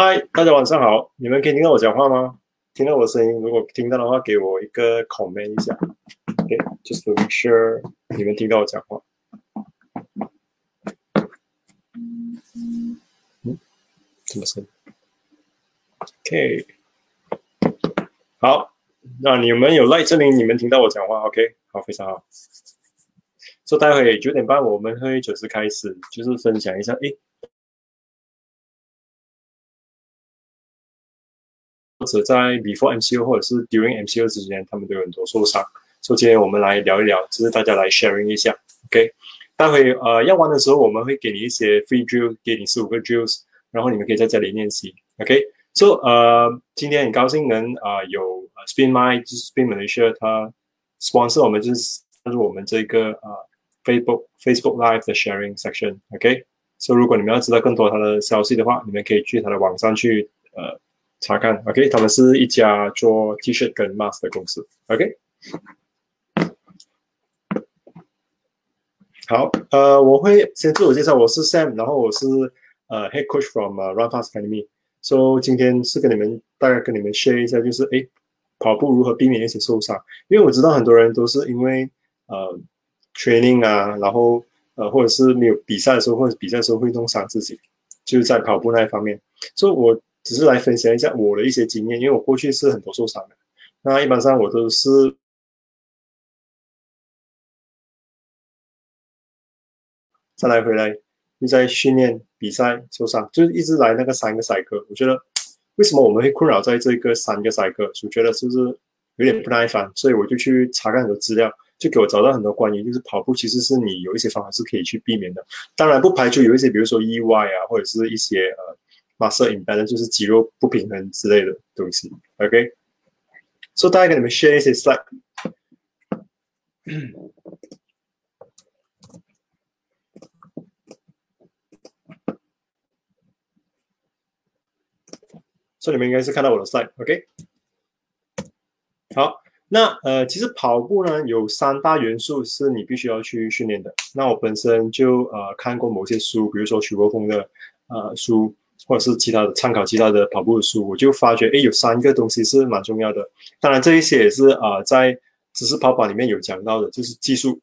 嗨，大家晚上好，你们可以听到我讲话吗？听到我的声音，如果听到的话，给我一个 comment 一下，OK，just to make sure 你们听到我讲话。嗯，怎么声？OK，好，那你们有来证明你们听到我讲话？OK，好，非常好。所以待会九点半我们会准时开始，就是分享一下，诶。者在 before MCO 或者是 during MCO 之间，他们都有很多受伤。所以今天我们来聊一聊，就是大家来 sharing 一下。OK，待会呃要玩的时候，我们会给你一些 free drill，给你十五个 drills，然后你们可以在家里练习。OK，so 呃今天很高兴能啊有 Spin My 就是 Spin Malaysia，它 sponsor 我们就是就是我们这个呃 Facebook Facebook Live 的 sharing section。OK，so 如果你们要知道更多它的消息的话，你们可以去它的网上去呃。查看，OK，他们是一家做 T 恤跟 mask 的公司，OK。好，呃，我会先自我介绍，我是 Sam，然后我是呃 Head Coach from Run Fast Academy。So 今天是跟你们大概跟你们 share 一下，就是哎，跑步如何避免一些受伤，因为我知道很多人都是因为呃 training 啊，然后呃或者是没有比赛的时候，或者比赛的时候会弄伤自己，就是在跑步那一方面，所以我。只是来分享一下我的一些经验，因为我过去是很多受伤的。那一般上我都是再来回来又在训练比赛受伤，就是一直来那个三个赛科。我觉得 为什么我们会困扰在这个三个赛科？我觉得是不是有点不耐烦？所以我就去查看很多资料，就给我找到很多关于就是跑步其实是你有一些方法是可以去避免的。当然不排除有一些，比如说意外啊，或者是一些呃。Muscle impact 就是肌肉不平衡之类的东西，OK？所以大概跟你们 share 一些 slide。所以你们应该是看到我的 slide，OK？好，那呃，其实跑步呢有三大元素是你必须要去训练的。那我本身就呃看过某些书，比如说徐国峰的呃书。或者是其他的参考其他的跑步的书，我就发觉，哎，有三个东西是蛮重要的。当然，这一些也是啊，在只是跑跑里面有讲到的，就是技术。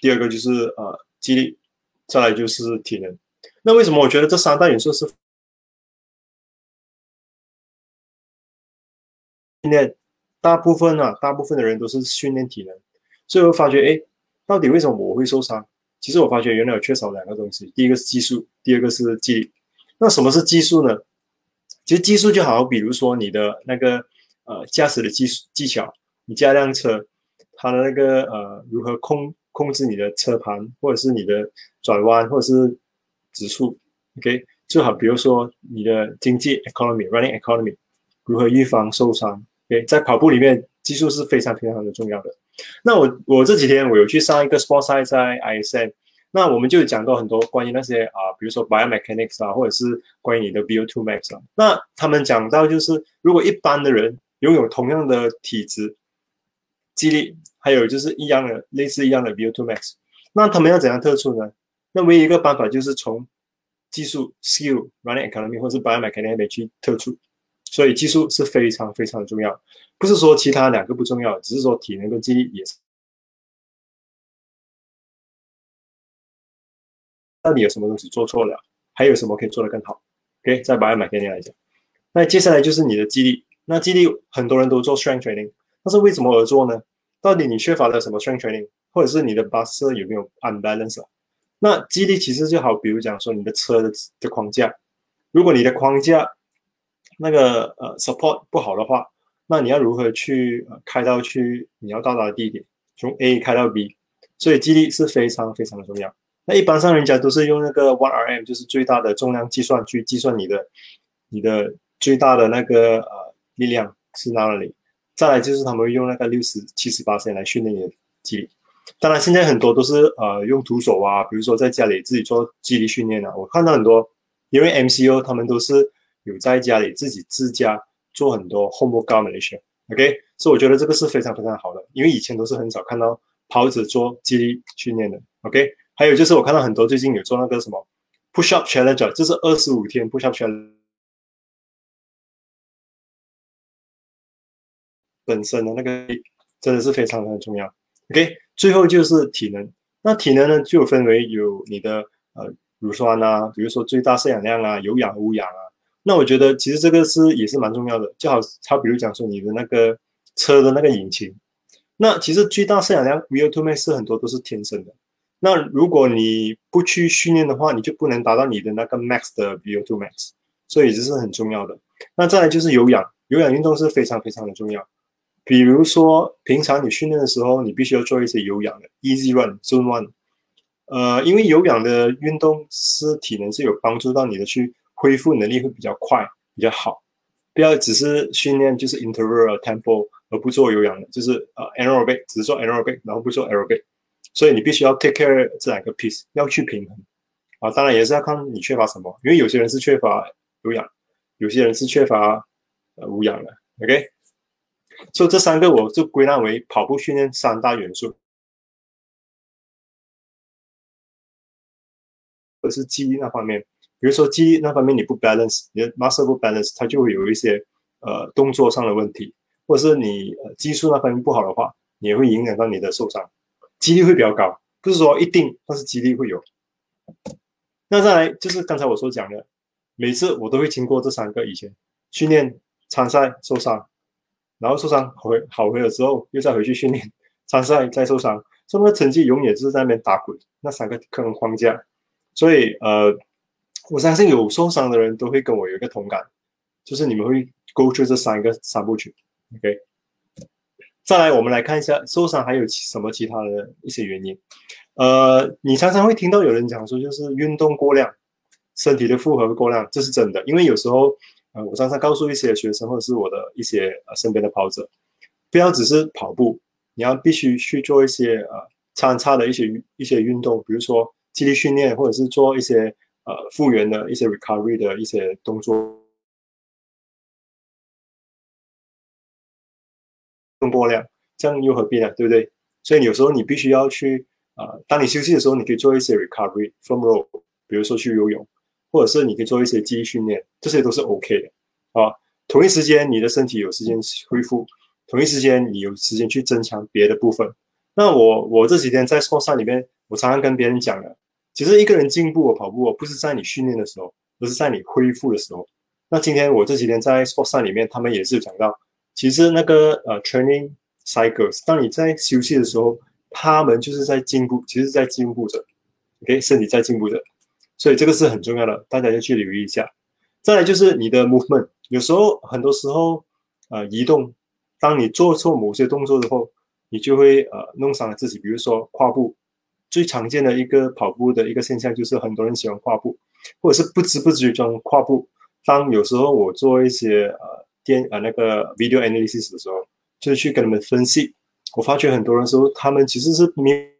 第二个就是呃，激励，再来就是体能。那为什么我觉得这三大元素是训练？大部分啊，大部分的人都是训练体能。最后发觉，哎，到底为什么我会受伤？其实我发觉原来有缺少两个东西，第一个是技术，第二个是肌力。那什么是技术呢？其实技术就好，比如说你的那个呃驾驶的技术技巧，你驾辆车，它的那个呃如何控控制你的车盘，或者是你的转弯，或者是直速，OK，就好比如说你的经济 economy，running economy，如何预防受伤，OK，在跑步里面技术是非常非常的重要的。那我我这几天我有去上一个 sport site 在 ISM。那我们就讲到很多关于那些啊，比如说 biomechanics 啊，或者是关于你的 VO2 max 啊。那他们讲到就是，如果一般的人拥有同样的体质、肌力，还有就是一样的类似一样的 VO2 max，那他们要怎样特殊呢？那唯一一个办法就是从技术 skill running economy 或是 biomechanics 去特殊。所以技术是非常非常重要，不是说其他两个不重要，只是说体能跟肌力也是。到底有什么东西做错了？还有什么可以做得更好？OK，再把它买给你来讲。那接下来就是你的肌力。那肌力很多人都做 strength training，但是为什么而做呢？到底你缺乏了什么 strength training，或者是你的 bus 有没有 unbalance？那肌力其实就好，比如讲说你的车的的框架，如果你的框架那个呃 support 不好的话，那你要如何去开到去你要到达的地点，从 A 开到 B？所以肌力是非常非常的重要。那一般上人家都是用那个 one RM，就是最大的重量计算去计算你的你的最大的那个呃力量是哪里。再来就是他们用那个六十七十八线来训练你的肌力。当然现在很多都是呃用徒手啊，比如说在家里自己做肌力训练啊。我看到很多因为 MCO 他们都是有在家里自己自家做很多 home workout 的训 OK，所以我觉得这个是非常非常好的，因为以前都是很少看到跑者做肌力训练的。OK。还有就是，我看到很多最近有做那个什么 push up challenge，就是二十五天 push up challenge，本身的那个真的是非常非常重要。OK，最后就是体能，那体能呢就分为有你的呃乳酸啊，比如说最大摄氧量啊，有氧无氧啊。那我觉得其实这个是也是蛮重要的，就好他比如讲说你的那个车的那个引擎，那其实最大摄氧量 VO2max 是很多都是天生的。那如果你不去训练的话，你就不能达到你的那个 max 的 VO2 max，所以这是很重要的。那再来就是有氧，有氧运动是非常非常的重要。比如说平常你训练的时候，你必须要做一些有氧的 easy run、zone run，呃，因为有氧的运动是体能是有帮助到你的去。恢复能力会比较快，比较好。不要只是训练就是 interval tempo，而不做有氧的，就是呃 aerobic，只做 aerobic，然后不做 aerobic。所以你必须要 take care 这两个 piece，要去平衡。啊，当然也是要看你缺乏什么，因为有些人是缺乏有氧，有些人是缺乏呃无氧的。OK，所以这三个我就归纳为跑步训练三大元素，或是记忆那方面。比如说肌力那方面你不 balance，你的 muscle 不 balance，它就会有一些呃动作上的问题，或者是你呃技术那方面不好的话，也会影响到你的受伤，几率会比较高，不是说一定，但是几率会有。那再来就是刚才我所讲的，每次我都会经过这三个以前训练、参赛、受伤，然后受伤回好回了之后又再回去训练、参赛再受伤，这个成绩永远就是在那边打滚，那三个可能框架，所以呃。我相信有受伤的人都会跟我有一个同感，就是你们会 go through 这三个三部曲，OK。再来，我们来看一下受伤还有什么其他的一些原因。呃，你常常会听到有人讲说，就是运动过量，身体的负荷过量，这是真的。因为有时候，呃，我常常告诉一些学生或者是我的一些呃身边的跑者，不要只是跑步，你要必须去做一些呃参差的一些一些运动，比如说肌力训练，或者是做一些。呃，复原的一些 recovery 的一些动作，更过量，这样又何必呢？对不对？所以有时候你必须要去啊，当你休息的时候，你可以做一些 recovery from row，比如说去游泳，或者是你可以做一些记忆训练，这些都是 OK 的啊。同一时间，你的身体有时间恢复，同一时间你有时间去增强别的部分。那我我这几天在 sport 上里面，我常常跟别人讲的。其实一个人进步，跑步不是在你训练的时候，而是在你恢复的时候。那今天我这几天在 Sports 里面，他们也是讲到，其实那个呃 training cycles，当你在休息的时候，他们就是在进步，其实在进步着，OK，身体在进步着，所以这个是很重要的，大家要去留意一下。再来就是你的 movement，有时候很多时候呃移动，当你做错某些动作之后，你就会呃弄伤了自己，比如说跨步。最常见的一个跑步的一个现象就是很多人喜欢跨步，或者是不知不觉中跨步。当有时候我做一些呃电呃那个 video analysis 的时候，就是去跟他们分析，我发觉很多人说他们其实是没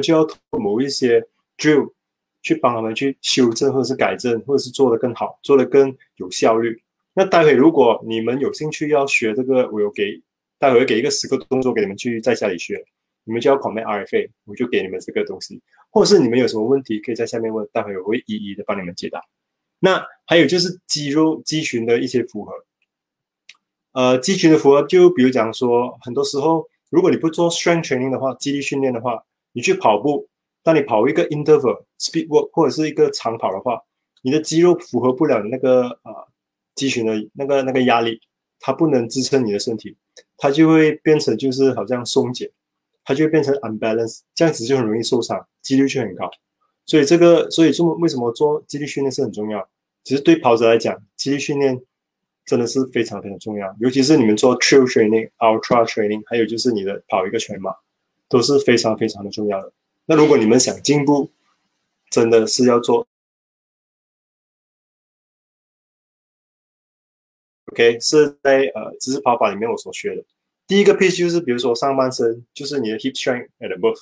就要通过某一些 drill 去帮他们去修正或者是改正，或者是做得更好，做得更有效率。那待会如果你们有兴趣要学这个，我有给。待会给一个十个动作给你们去在家里学，你们就要考 m RFA，我就给你们这个东西，或者是你们有什么问题可以在下面问，待会我会一一的帮你们解答。那还有就是肌肉肌群的一些符合，呃，肌群的符合就比如讲说，很多时候如果你不做 strength training 的话，肌力训练的话，你去跑步，当你跑一个 interval speed work 或者是一个长跑的话，你的肌肉符合不了那个啊肌群的那个那个压力，它不能支撑你的身体。它就会变成就是好像松解，它就会变成 unbalance，这样子就很容易受伤，几率就很高。所以这个，所以做为什么做肌力训练是很重要？其实对跑者来讲，肌力训练真的是非常非常重要，尤其是你们做 trail training、ultra training，还有就是你的跑一个全马，都是非常非常的重要的。那如果你们想进步，真的是要做。OK，是在呃知识跑法里面我所学的。第一个 piece 就是比如说上半身，就是你的 hip strength and above，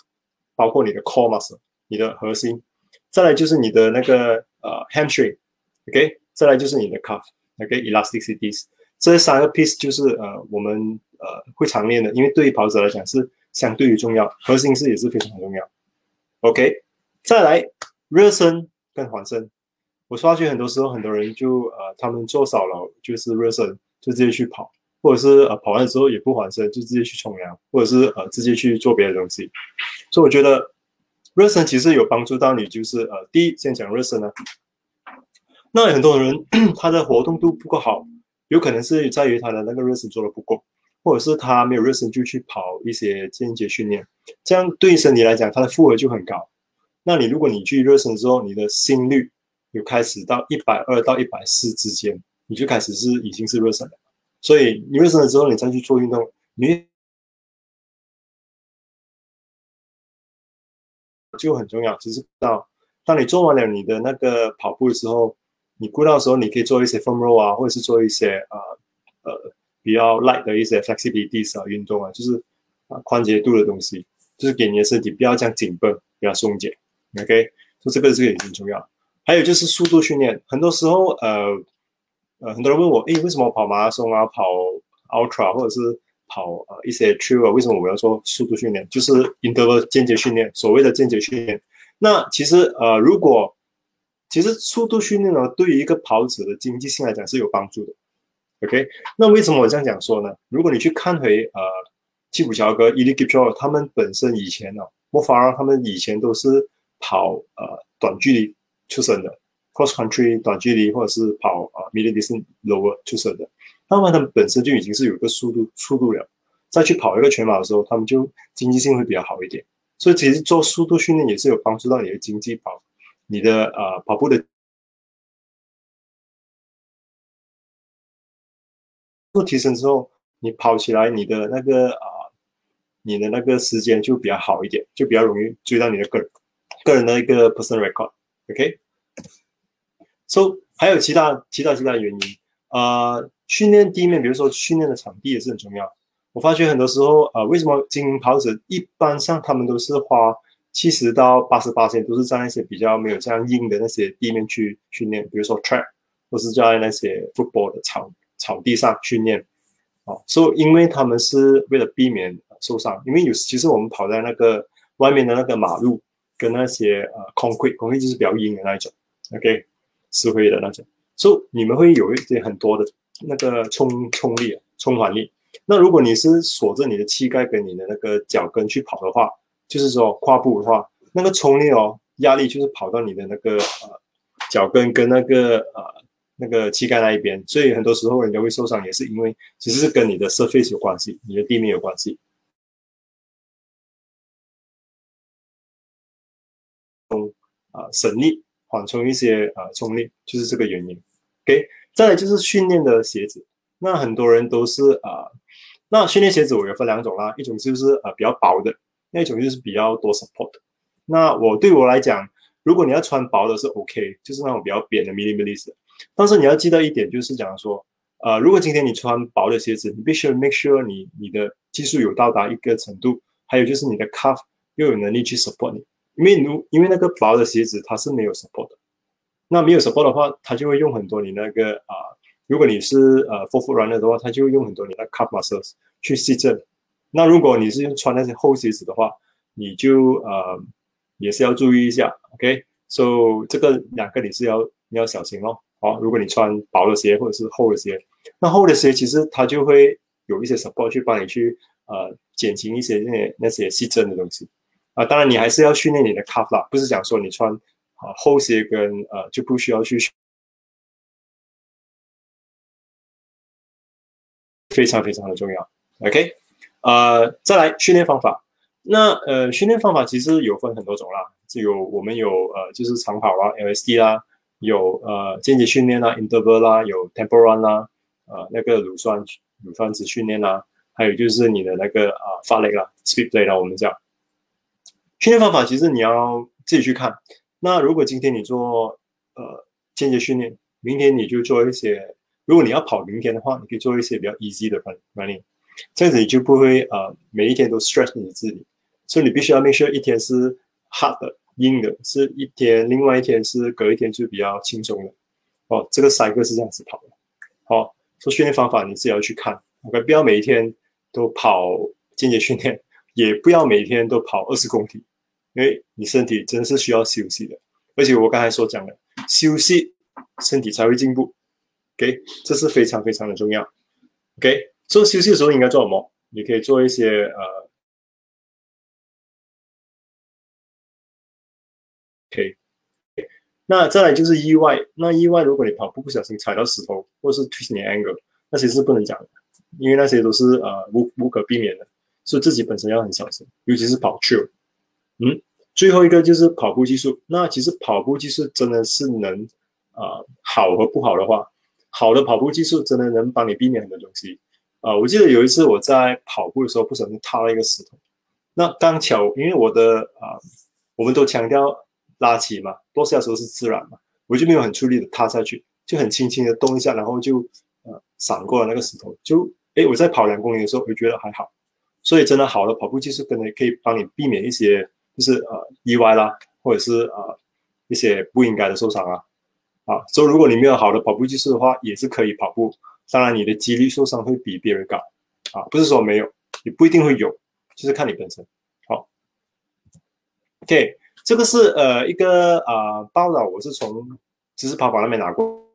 包括你的 core muscle，你的核心。再来就是你的那个呃 hamstring，OK，再来就是你的 calf，OK，elasticities。这三个 piece 就是呃我们呃会常练的，因为对于跑者来讲是相对于重要，核心是也是非常重要。OK，再来热身跟缓身。我发觉很多时候很多人就呃，他们做少了就是热身，就直接去跑，或者是呃跑完之后也不还身，就直接去冲凉，或者是呃直接去做别的东西。所以我觉得热身其实有帮助到你，就是呃第一先讲热身呢。那很多人他的活动度不够好，有可能是在于他的那个热身做的不够，或者是他没有热身就去跑一些间接训练，这样对于身体来讲，他的负荷就很高。那你如果你去热身之后，你的心率有开始到一百二到一百四之间，你就开始是已经是热身了。所以你热身了之后，你再去做运动，你就很重要。其实到当你做完了你的那个跑步的时候。你过到的时候，你可以做一些 foam roll 啊，或者是做一些啊呃比较 light 的一些 flexibility 啊运动啊，就是啊宽节度的东西，就是给你的身体不要这样紧绷，不要松解。OK，所以这个这个也很重要。还有就是速度训练，很多时候呃呃很多人问我，诶，为什么跑马拉松啊，跑 ultra 或者是跑呃一些 trail 啊，为什么我要做速度训练？就是 interval 间接训练，所谓的间接训练。那其实呃如果其实速度训练呢，对于一个跑者的经济性来讲是有帮助的。OK，那为什么我这样讲说呢？如果你去看回呃，基普乔格、伊利基普他们本身以前呢，莫法尔他们以前都是跑呃短距离出身的，cross country 短距离或者是跑呃 medium distance lower 出身的，那么他们本身就已经是有个速度速度了，再去跑一个全马的时候，他们就经济性会比较好一点。所以其实做速度训练也是有帮助到你的经济跑。你的呃跑步的做提升之后，你跑起来你的那个啊，你的那个时间就比较好一点，就比较容易追到你的个人个人的一个 personal record。OK So 还有其他其他其他原因啊，训练地面，比如说训练的场地也是很重要。我发觉很多时候啊，为什么精英跑者一般上他们都是花。七十到八十八线都是在那些比较没有这样硬的那些地面去训练，比如说 track，或是在那些 football 的草草地上训练。哦，所以因为他们是为了避免受伤，因为有其实我们跑在那个外面的那个马路跟那些呃 concrete，concrete 就是比较硬的那一种，OK，石灰的那种，所以你们会有一些很多的那个冲冲力、冲缓力。那如果你是锁着你的膝盖跟你的那个脚跟去跑的话，就是说跨步的话，那个冲力哦，压力就是跑到你的那个呃脚跟跟那个呃那个膝盖那一边，所以很多时候人家会受伤，也是因为其实是跟你的 surface 有关系，你的地面有关系。冲啊省力缓冲一些啊冲力，就是这个原因。OK，再来就是训练的鞋子，那很多人都是啊，那训练鞋子我有分两种啦，一种就是呃比较薄的。那一种就是比较多 support。那我对我来讲，如果你要穿薄的是 OK，就是那种比较扁的 minimalist。但是你要记得一点，就是讲说，呃，如果今天你穿薄的鞋子，你必须 make sure 你你的技术有到达一个程度，还有就是你的 cuff 又有能力去 support 你。因为如因为那个薄的鞋子它是没有 support 的，那没有 support 的话，它就会用很多你那个啊，如果你是呃 f o r f o o runner 的话，它就会用很多你的 cuff muscles 去吸震。那如果你是穿那些厚鞋子的话，你就呃也是要注意一下，OK？So 这个两个你是要你要小心哦。好，如果你穿薄的鞋或者是厚的鞋，那厚的鞋其实它就会有一些 support 去帮你去呃减轻一些那些那些吸震的东西啊。当然你还是要训练你的 calf 啦，不是讲说你穿啊厚鞋跟呃就不需要去非常非常的重要，OK？呃，再来训练方法。那呃，训练方法其实有分很多种啦，就有我们有呃，就是长跑啦，LSD 啦，有呃间接训练啦，interval 啦，有 tempo run 啦，呃那个乳酸乳酸值训练啦，还有就是你的那个啊发力啦，speed play 啦，我们讲训练方法其实你要自己去看。那如果今天你做呃间接训练，明天你就做一些，如果你要跑明天的话，你可以做一些比较 easy 的 running。这样子你就不会呃每一天都 stress 你自己，所以你必须要 make sure 一天是 hard 的硬的，是一天，另外一天是隔一天就比较轻松的。哦，这个 cycle 是这样子跑的。好，做训练方法你自己要去看，OK，不要每一天都跑间接训练，也不要每天都跑二十公里，因为你身体真的是需要休息的。而且我刚才所讲的休息身体才会进步。OK，这是非常非常的重要。OK，做休息的时候应该做什么？你可以做一些呃，OK，那再来就是意外。那意外，如果你跑步不小心踩到石头，或是 twist 你 angle，那些是不能讲的，因为那些都是呃无无可避免的，所以自己本身要很小心，尤其是跑 trail。嗯，最后一个就是跑步技术。那其实跑步技术真的是能啊好和不好的话，好的跑步技术真的能帮你避免很多东西。啊，我记得有一次我在跑步的时候不小心踏了一个石头，那刚巧因为我的啊，我们都强调拉起嘛，落下时候是自然嘛，我就没有很出力的踏下去，就很轻轻的动一下，然后就呃闪过了那个石头，就诶，我在跑两公里的时候我觉得还好，所以真的好的跑步技术可能可以帮你避免一些就是呃意外啦，或者是呃一些不应该的受伤啊，啊，所以如果你没有好的跑步技术的话，也是可以跑步。当然，你的几率受伤会比别人高，啊，不是说没有，也不一定会有，就是看你本身。好，OK，这个是呃一个啊报道，我是从知识跑跑那边拿过，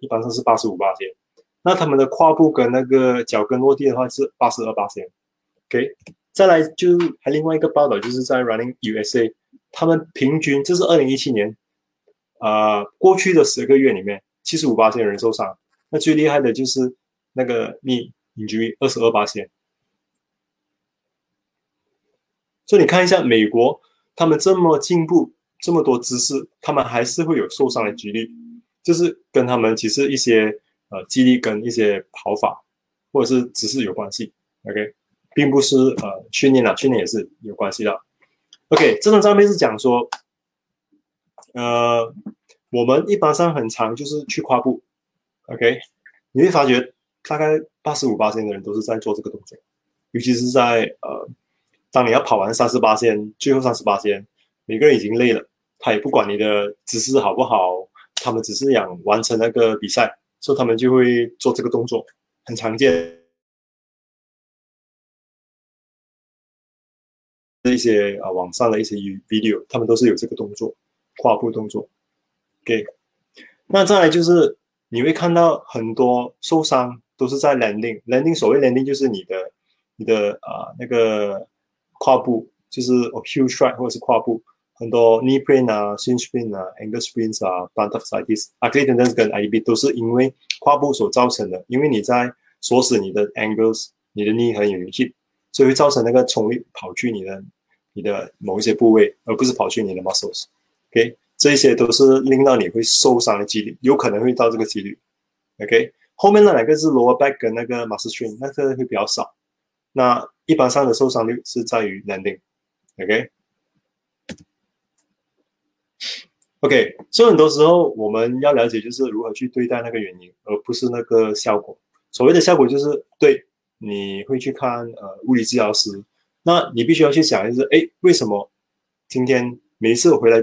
一般上是八十五八千，那他们的跨步跟那个脚跟落地的话是八十二八千，OK，再来就还另外一个报道，就是在 Running USA，他们平均这是二零一七年。啊，过去的十个月里面，七十五八千人受伤，那最厉害的就是那个 knee injury 二十二八千。所以你看一下美国，他们这么进步，这么多知识，他们还是会有受伤的几率，就是跟他们其实一些呃激励跟一些跑法或者是姿势有关系。OK，并不是呃训练啊，训练也是有关系的。OK，这张照片是讲说。呃，我们一般上很常就是去跨步，OK，你会发觉大概八十五八线的人都是在做这个动作，尤其是在呃，当你要跑完三十八线，最后三十八线，每个人已经累了，他也不管你的姿势好不好，他们只是想完成那个比赛，所以他们就会做这个动作，很常见。一些啊网上的一些 video，他们都是有这个动作。跨步动作，OK，那再来就是你会看到很多受伤都是在 landing，landing 所谓 landing 就是你的你的啊那个跨步就是 heel strike 或者是跨步，很多 knee pain 啊，shin sprain 啊，ankle sprains 啊，bursitis，啊，c l e t e n 跟 IB 都是因为跨步所造成的，因为你在锁死你的 ankles，你的 knee 和你的 hip，所以会造成那个冲力跑去你的你的某一些部位，而不是跑去你的 muscles。OK，这些都是令到你会受伤的几率，有可能会到这个几率。OK，后面那两个是 lower back 跟那个 muscle strain，那个会比较少。那一般上的受伤率是在于 landing。OK。OK，所以很多时候我们要了解就是如何去对待那个原因，而不是那个效果。所谓的效果就是对，你会去看呃物理治疗师，那你必须要去想就是哎，为什么今天每一次我回来。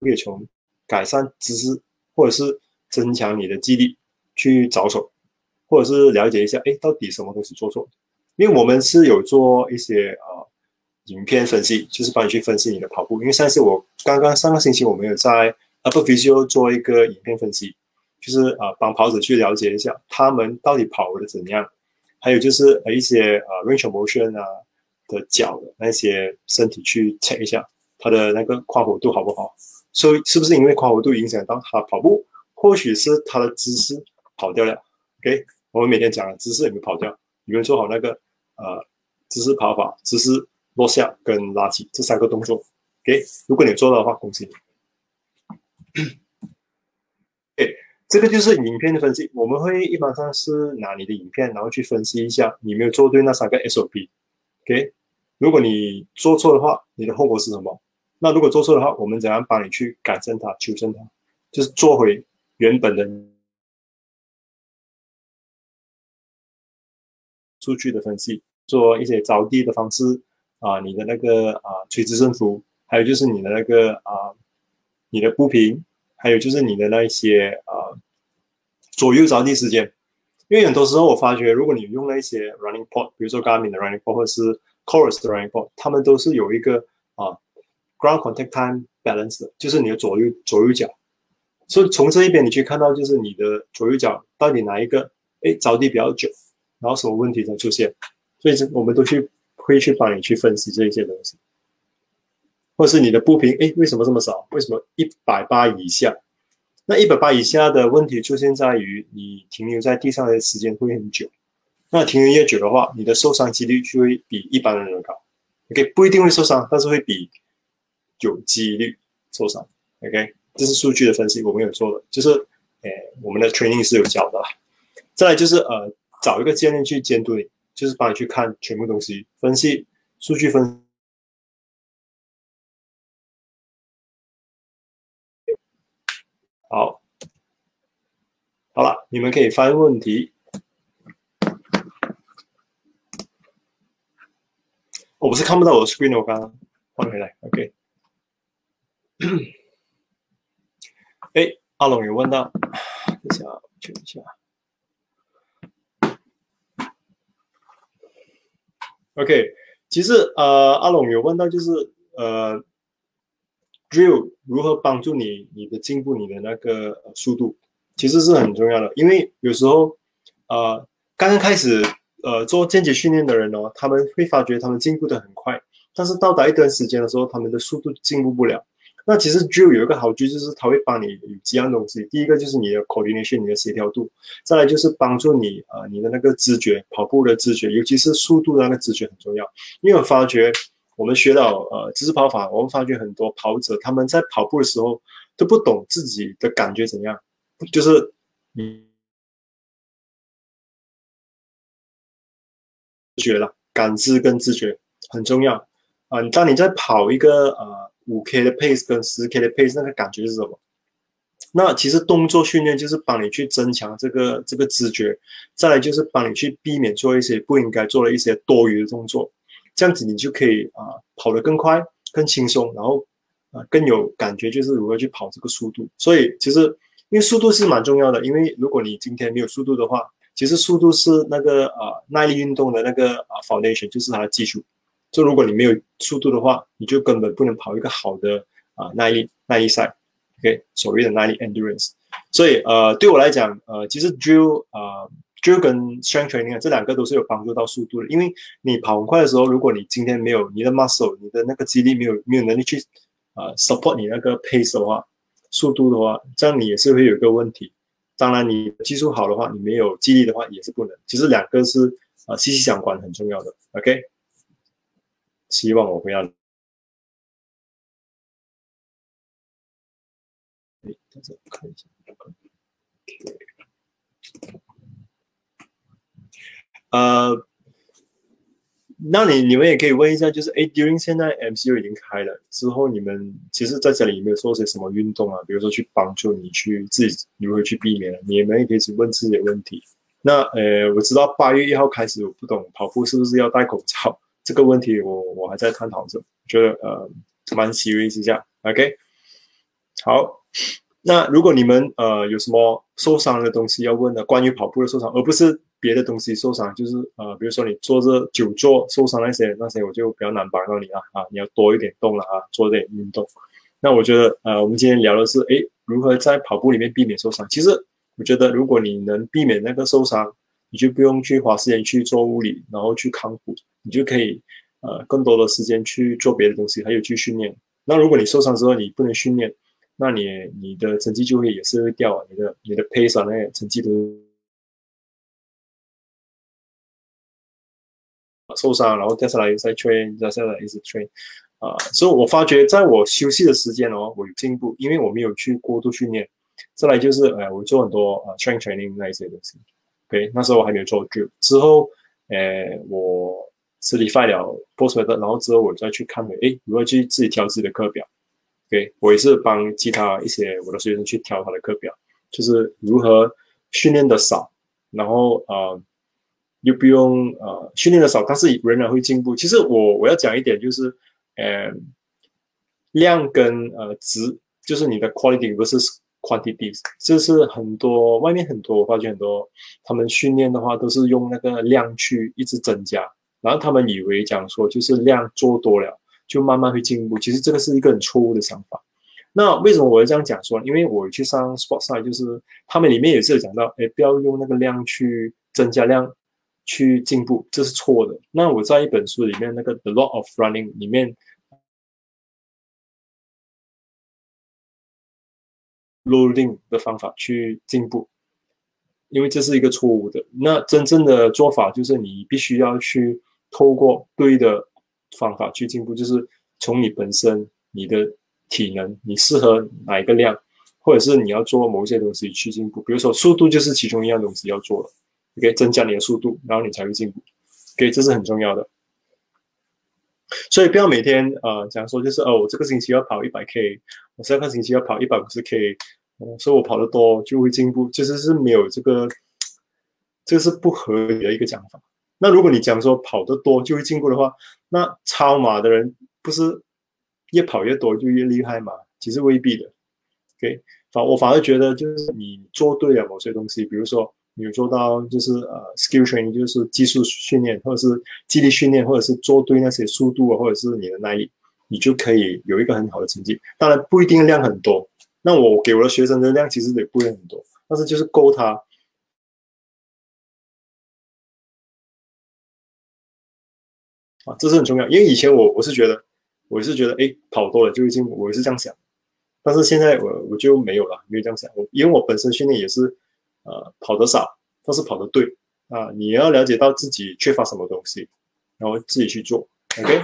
可以从改善知识，或者是增强你的记忆力去着手，或者是了解一下，哎，到底什么东西做错？因为我们是有做一些影片分析，就是帮你去分析你的跑步。因为上次我刚刚上个星期我们有在 Apple Visual 做一个影片分析，就是啊帮跑者去了解一下他们到底跑的怎样，还有就是呃一些呃 range of motion 啊的脚的那些身体去 check 一下他的那个跨活度好不好。所以是不是因为跨弧度影响到他跑步？或许是他的姿势跑掉了。OK，我们每天讲的姿势有没有跑掉？有没有做好那个呃姿势跑法、姿势落下跟拉起这三个动作？OK，如果你做到的话，恭喜你。OK，这个就是影片的分析。我们会一般上是拿你的影片，然后去分析一下你没有做对那三个 SOP。OK，如果你做错的话，你的后果是什么？那如果做错的话，我们怎样帮你去改正它、纠正它？就是做回原本的数据的分析，做一些着地的方式啊，你的那个啊垂直振幅，还有就是你的那个啊你的步频，还有就是你的那一些啊左右着地时间。因为很多时候我发觉，如果你用那些 running pod，比如说 Garmin 的 running pod，或者是 chorus 的 running port，他们都是有一个啊 ground contact time balance 的，就是你的左右左右脚。所以从这一边你去看到，就是你的左右脚到底哪一个哎着地比较久，然后什么问题才出现。所以这我们都去会去帮你去分析这一些东西，或是你的步频哎为什么这么少？为什么一百八以下？那一百八以下的问题出现在于你停留在地上的时间会很久，那停留越久的话，你的受伤几率就会比一般人高。OK，不一定会受伤，但是会比有几率受伤。OK，这是数据的分析，我们有做的，就是诶，我们的 training 是有教的。再来就是呃，找一个教练去监督你，就是帮你去看全部东西，分析数据分。好，好了，你们可以发问题。我不是看不到我的 screen，我刚刚换回来。OK。哎，阿龙有问到，等一下，确认一下。OK，其实呃，阿龙有问到，就是呃。drill 如何帮助你你的进步你的那个速度，其实是很重要的。因为有时候，呃，刚刚开始呃做间接训练的人哦，他们会发觉他们进步的很快，但是到达一段时间的时候，他们的速度进步不了。那其实 drill 有一个好处就是它会帮你有几样东西，第一个就是你的 coordination 你的协调度，再来就是帮助你呃你的那个知觉跑步的知觉，尤其是速度的那个知觉很重要。因为我发觉。我们学到呃，知识跑法，我们发觉很多跑者他们在跑步的时候都不懂自己的感觉怎样，就是你觉了，感知跟知觉很重要啊。当你在跑一个呃五 K 的 pace 跟十 K 的 pace，那个感觉是什么？那其实动作训练就是帮你去增强这个这个知觉，再来就是帮你去避免做一些不应该做的一些多余的动作。这样子你就可以啊跑得更快、更轻松，然后啊更有感觉，就是如何去跑这个速度。所以其实因为速度是蛮重要的，因为如果你今天没有速度的话，其实速度是那个啊耐力运动的那个啊 foundation，就是它的基础。就如果你没有速度的话，你就根本不能跑一个好的啊耐力耐力赛。OK，所谓的耐力 endurance。所以呃对我来讲呃其实 drill 啊。就跟 strength training，这两个都是有帮助到速度的。因为你跑很快的时候，如果你今天没有你的 muscle，你的那个肌力没有没有能力去啊 support 你那个 pace 的话，速度的话，这样你也是会有一个问题。当然，你技术好的话，你没有肌力的话也是不能。其实两个是啊息息相关，很重要的。OK，希望我不要。哎，在这看一下。呃，那你你们也可以问一下，就是哎，during 现在 MCU 已经开了之后，你们其实在这里有没有做些什么运动啊？比如说去帮助你去自己如何去避免？你们也可以去问自己的问题。那呃，我知道八月一号开始，我不懂跑步是不是要戴口罩这个问题，我我还在探讨着，觉得呃蛮 serious 一下。OK，好，那如果你们呃有什么受伤的东西要问的，关于跑步的受伤，而不是。别的东西受伤，就是呃，比如说你坐着久坐受伤那些那些，我就比较难帮到你啊啊！你要多一点动了啊，做点运动。那我觉得呃，我们今天聊的是诶，如何在跑步里面避免受伤。其实我觉得，如果你能避免那个受伤，你就不用去花时间去做物理，然后去康复，你就可以呃更多的时间去做别的东西，还有去训练。那如果你受伤之后你不能训练，那你你的成绩就会也是会掉啊，你的你的 pace 啊那些成绩都。受伤，然后接下来再 train，接下来一直 train，啊，所以我发觉在我休息的时间哦，我有进步，因为我没有去过度训练。再来就是，呃，我做很多呃 train training 那一些东西。OK，那时候我还没有做 drill，之后，呃，我 certify 了 post 的，然后之后我再去看的，哎，如何去自己调自己的课表。OK，我也是帮其他一些我的学生去调他的课表，就是如何训练的少，然后呃。又不用呃训练的少，但是仍然会进步。其实我我要讲一点就是，呃，量跟呃值，就是你的 quality versus quantity，就是很多外面很多我发觉很多他们训练的话都是用那个量去一直增加，然后他们以为讲说就是量做多了就慢慢会进步，其实这个是一个很错误的想法。那为什么我会这样讲说？因为我去上 Sport Side，就是他们里面也是有讲到，哎，不要用那个量去增加量去进步，这是错的。那我在一本书里面那个《The Law of Running》里面。loading 的方法去进步，因为这是一个错误的。那真正的做法就是你必须要去透过对的方法去进步，就是从你本身、你的体能、你适合哪一个量，或者是你要做某些东西去进步。比如说速度就是其中一样东西要做的，OK，增加你的速度，然后你才会进步，OK，这是很重要的。所以不要每天呃讲说就是哦，我这个星期要跑一百 K，我下个星期要跑一百五十 K。所以我跑得多就会进步，其实是没有这个，这个是不合理的一个讲法。那如果你讲说跑得多就会进步的话，那超马的人不是越跑越多就越厉害吗？其实未必的。OK，反我反而觉得就是你做对了某些东西，比如说你有做到就是呃 skill training，就是技术训练，或者是肌力训练，或者是做对那些速度啊，或者是你的耐力，你就可以有一个很好的成绩。当然不一定量很多。那我给我的学生的量其实也不会很多，但是就是够他这是很重要。因为以前我我是觉得，我是觉得，哎，跑多了就已经，我是这样想。但是现在我我就没有了，没有这样想。我因为我本身训练也是，呃，跑得少，但是跑得对啊。你要了解到自己缺乏什么东西，然后自己去做。OK。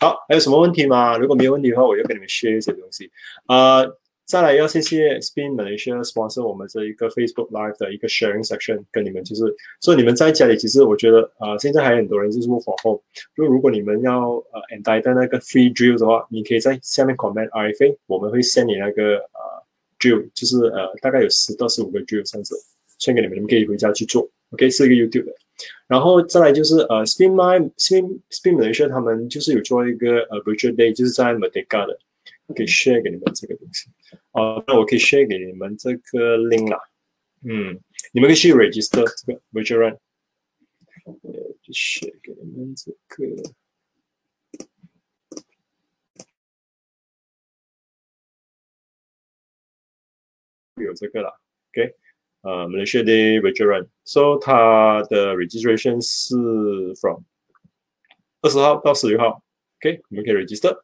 好，还有什么问题吗？如果没有问题的话，我就跟你们 share 一些东西。呃，再来要谢谢 Spin Malaysia sponsor 我们这一个 Facebook Live 的一个 sharing section，跟你们就是所以你们在家里，其实我觉得呃，现在还有很多人就是 work from home。就如果你们要呃 enter 那个 free drill 的话，你可以在下面 comment RFA，我们会 send 你那个呃 drill，就是呃大概有十到十五个 drill 这样子送给你们，你们可以回家去做。OK，是一个 YouTube 的。然后再来就是呃，Spin My Spin Spin Malaysia 他们就是有做一个呃 Virtual Day，就是在 m e d i c a 的，可以 share 给你们这个东西。哦，那我可以 share 给你们这个 link 啦。嗯，你们可以去 register 这个 Virtual Run。呃，就 share 给你们这个，有这个了，OK。呃，Malaysia Day Virtual Run，so 它的 registration 是 from 二十号到十六号，OK，我们可以 register。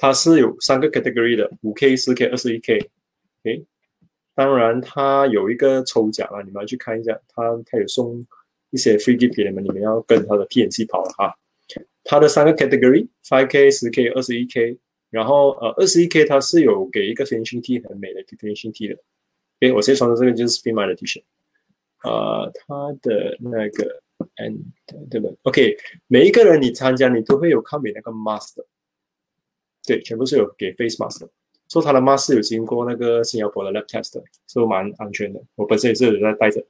它是有三个 category 的，五 K、四 K、二十一 K，OK。当然，它有一个抽奖啊，你们要去看一下，它它有送一些 free gift 给你们，你们要跟它的 PNC 跑了哈。它的三个 category，five K、十 K、二十一 K，然后呃，二十一 K 它是有给一个 finishing T 很美的 finishing T 的。诶，我先穿的这个就是 Spin My 的 T 恤，呃，它的那个 and 对吧？OK，每一个人你参加你都会有看美那个 master 对，全部是有给 face mask，的说它的 mask 有经过那个新加坡的 lab test，所以蛮安全的。我本身也是有在戴着。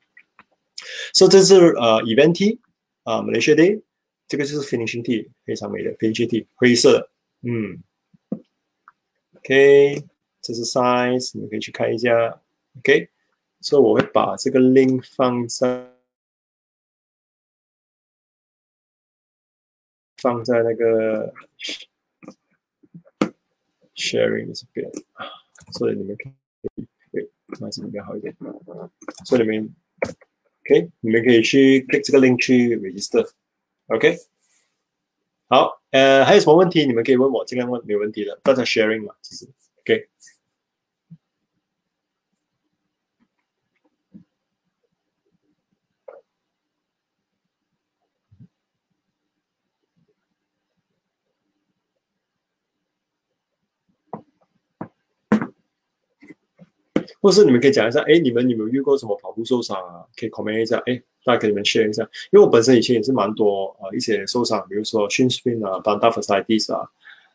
所以这是呃 event T，啊 Malaysia Day，这个就是 finishing T，非常美的 finishing T，灰色的，嗯，OK，这是 size，你可以去看一下。OK，所以我会把这个 link 放在放在那个 sharing 这边啊，所以你们可以对，那这边好一点。所以你们 OK，你们可以去 click 这个 link 去 register。OK，好，呃，还有什么问题你们可以问我，尽量问，没有问题的，大家 sharing 嘛，其实 OK。或是你们可以讲一下，哎，你们有没有遇过什么跑步受伤啊？可以 comment 一下，哎，大家跟你们 share 一下。因为我本身以前也是蛮多呃一些受伤，比如说 shin splint 啊、banda fasciitis 啊、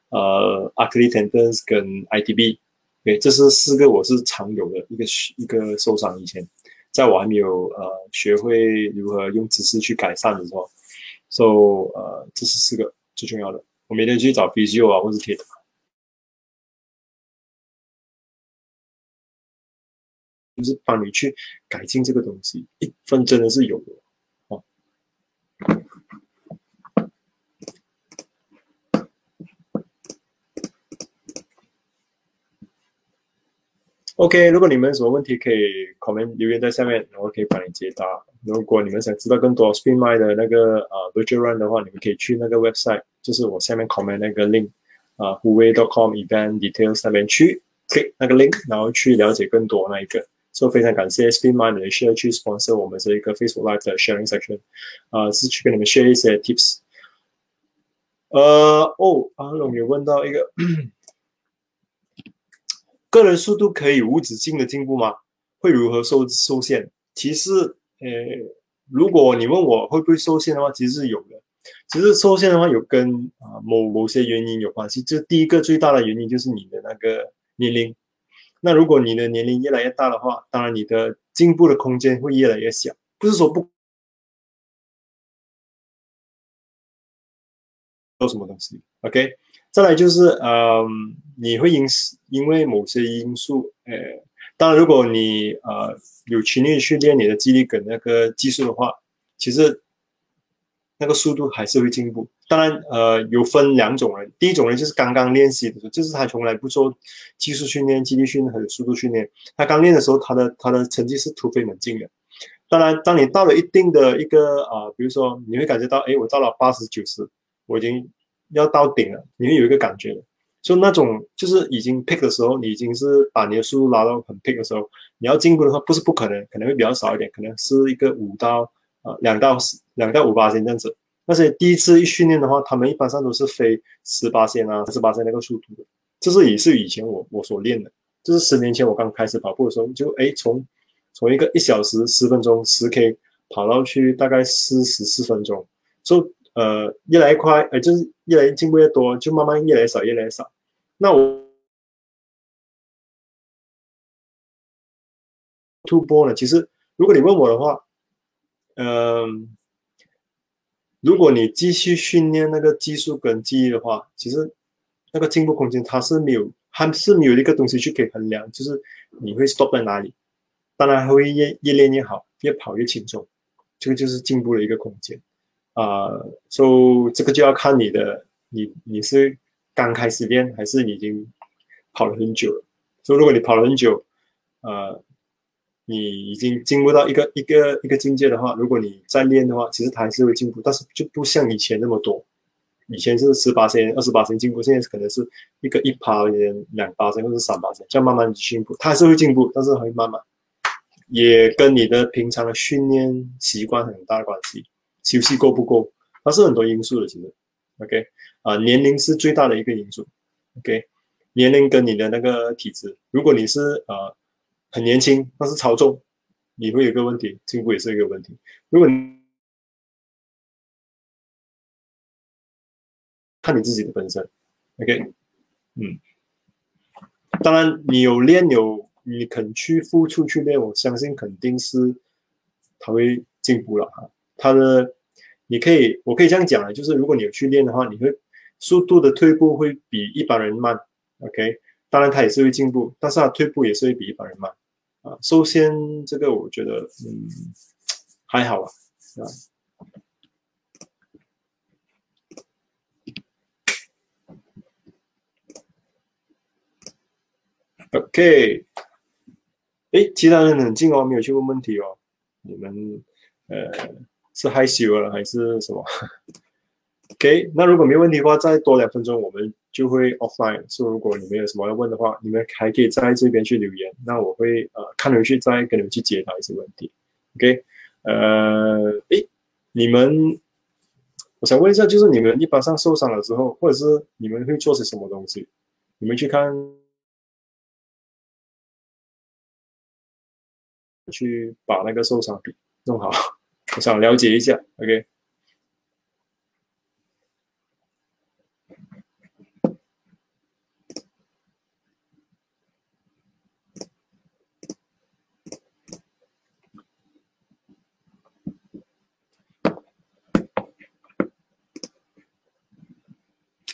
呃 a c h i l l e tendons 跟 ITB，对，这是四个我是常有的一个一个受伤。以前在我还没有呃学会如何用姿势去改善的时候，so 呃这是四个最重要的。我每天去找 physio 啊，或是铁。就是帮你去改进这个东西，一分真的是有的哦。OK，如果你们有什么问题，可以 comment 留言在下面，我可以帮你解答。如果你们想知道更多 Spin My 的那个啊 Virtual Run 的话，你们可以去那个 website，就是我下面 comment 那个 link 啊，huwei.com event details 那面去 click 那个 link，然后去了解更多那一个。所以非常感谢 Spin My 的 share 去 sponsor 我们这一个 Facebook Live 的 sharing section，啊，是去跟你们 share 一些 tips。呃，哦，阿龙有问到一个。个人速度可以无止境的进步吗？会如何受受限？其实，呃，如果你问我会不会受限的话，其实是有的。其实受限的话，有跟啊某某些原因有关系。这第一个最大的原因就是你的那个年龄。那如果你的年龄越来越大的话，当然你的进步的空间会越来越小。不是说不做什么东西，OK。再来就是，嗯，你会因因为某些因素，呃，当然，如果你呃有勤力训练你的肌力跟那个技术的话，其实那个速度还是会进步。当然，呃，有分两种人，第一种人就是刚刚练习的时候，就是他从来不做技术训练、肌力训练和速度训练，他刚练的时候，他的他的成绩是突飞猛进的。当然，当你到了一定的一个啊，比如说你会感觉到，哎，我到了八十九十，我已经。要到顶了，你会有一个感觉的，就那种就是已经 pick 的时候，你已经是把你的速度拉到很 pick 的时候，你要进步的话，不是不可能，可能会比较少一点，可能是一个五到呃两到两到五八线这样子。那些第一次一训练的话，他们一般上都是飞十八线啊，十八线那个速度的。这是也是以前我我所练的，就是十年前我刚开始跑步的时候，就哎从从一个一小时十分钟十 K 跑到去大概四十四分钟，就。呃，越来越快，呃，就是越来越进步越多，就慢慢越来越少，越来越少。那我突破呢？其实，如果你问我的话，嗯，如果你继续训练那个技术跟记忆的话，其实那个进步空间它是没有，它是没有一个东西去可以衡量，就是你会 stop 在哪里。当然，会越越练越好，越跑越轻松，这个就是进步的一个空间。啊，所以这个就要看你的，你你是刚开始练，还是已经跑了很久了。所以如果你跑了很久，呃，你已经进步到一个一个一个境界的话，如果你再练的话，其实它还是会进步，但是就不像以前那么多。以前是十八千、二十八千进步，现在可能是一个一趴两八千或者三八千，这样慢慢进步，它还是会进步，但是会慢慢，也跟你的平常的训练习惯很大关系。休息够不够？它是很多因素的，其实，OK，啊，年龄是最大的一个因素，OK，年龄跟你的那个体质，如果你是呃很年轻，但是超重，你会有个问题，进步也是一个问题。如果你看你自己的本身，OK，嗯，当然你有练有，你肯去付出去练，我相信肯定是他会进步了啊。他的，你可以，我可以这样讲啊，就是如果你有去练的话，你会速度的退步会比一般人慢，OK？当然他也是会进步，但是他退步也是会比一般人慢啊。首先这个我觉得，嗯，还好吧，啊。OK，哎，其他人很静哦，没有去问问题哦，你们，呃。是害羞了还是什么？OK，那如果没问题的话，再多两分钟我们就会 offline。所以如果你们有什么要问的话，你们还可以在这边去留言，那我会呃看回去再跟你们去解答一些问题。OK，呃，诶，你们，我想问一下，就是你们一般上受伤了之后，或者是你们会做些什么东西？你们去看，去把那个受伤给弄好。我想了解一下，OK。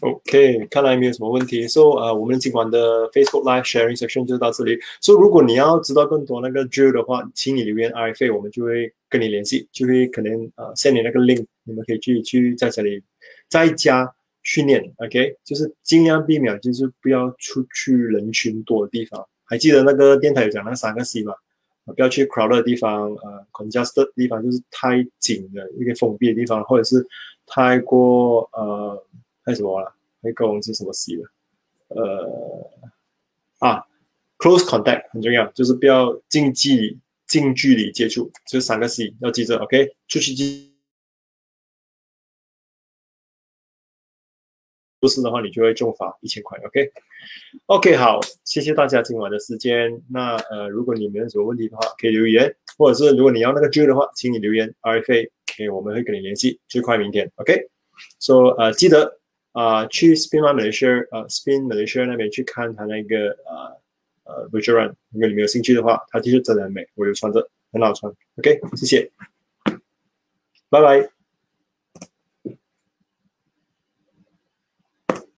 OK，看来没有什么问题。So，呃，我们今晚的 Facebook Live Sharing Section 就到这里。So，如果你要知道更多那个 drill 的话，请你留言 I 费，我们就会跟你联系，就会可能呃 send 你那个 link，你们可以去去在这里在家训练。OK，就是尽量避免，就是不要出去人群多的地方。还记得那个电台有讲那三个 C 吗？不要去 crowded 的地方，呃，congested 地方就是太紧的一个封闭的地方，或者是太过呃，还有什么了？那个是什么 C 了？呃，啊，close contact 很重要，就是不要近距离近距离接触，这三个 C 要记着，OK？出去记。不是的话，你就会重罚一千块。OK，OK，好，谢谢大家今晚的时间。那呃，如果你们有什么问题的话，可以留言，或者是如果你要那个券的话，请你留言 RFA，OK，我们会跟你联系，最快明天。OK，说呃，记得啊，去 Spin Malaysia，呃，Spin Malaysia 那边去看他那个呃呃 Virtual Run，如果你们有兴趣的话，他其实真的很美，我就穿着，很好穿。OK，谢谢，拜拜。